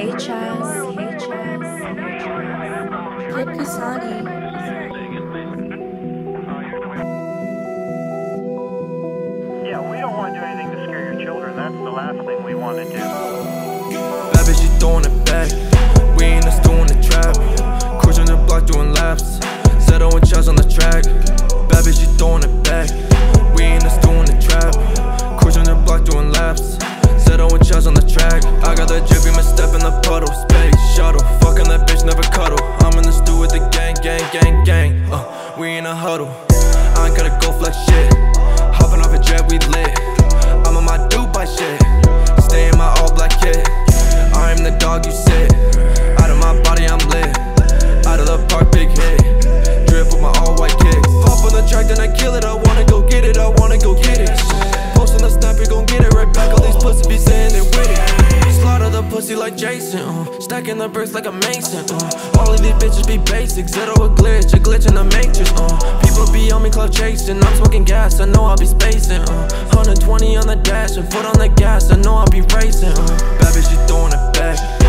Hey Chaz, hey Chaz. Kid Kasani. Yeah, we don't want to do anything to scare your children. That's the last thing we want to do. Bad bitch, you throwing it back. Chaz on the track. I got the drippy, my step in the puddle. Space shuttle. Fucking that bitch, never cuddle. I'm in the stew with the gang, gang, gang, gang. Uh, we in a huddle. I ain't gotta go flex shit. Hopping off a jet, we lit. I'm on my Dubai shit. Stay in my all black kit. I am the dog you sit. Out of my body, I'm lit. Out of the park, big hit. Drip with my all white kicks. Pop on the track, then I kill it. I wanna go get it. I wanna go get it. Posting the snap, you gon' get it right back. All these pussies be pussy like Jason. Uh. Stacking the bricks like a mason. Uh. All of these bitches be basic. Zero a glitch, a glitch in the matrix. Uh. People be on me, cloud chasing. I'm smoking gas, I know I'll be spacing. Uh. 120 on the dash, and foot on the gas, I know I'll be racing. Uh. Bad bitch, you throwing it back.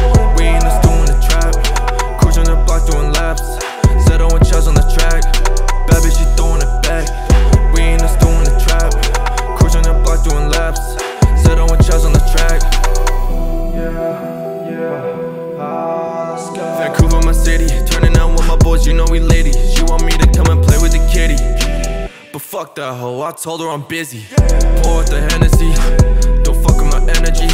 Fuck that hoe, I told her I'm busy. Pour with the Hennessy. Don't fuck with my energy.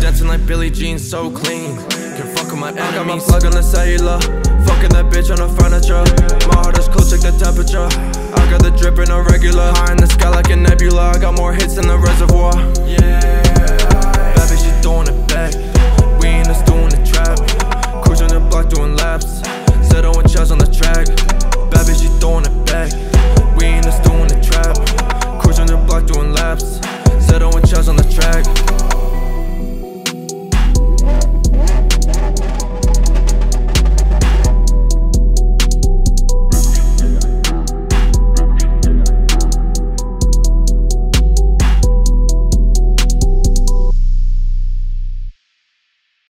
Dancing like Billie Jean, so clean. Can fuck with my enemies. I got my plug on the cellular. Fucking that bitch on the furniture. My heart is cold, check the temperature. I got the drip in a regular. High in the sky like a nebula. I got more hits than the reservoir. Yeah.